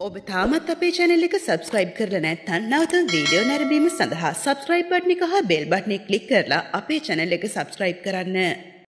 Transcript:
ඔබ තාමත් අපේ චැනල් එක සබස්ක්‍රයිබ් කරලා නැත්නම් නැවත වීඩියෝ නැරඹීම සඳහා සබස්ක්‍රයිබ් බටන් එක හා බෙල් බටන් එක ක්ලික් කරලා අපේ චැනල් එක සබස්ක්‍රයිබ් කරන්න.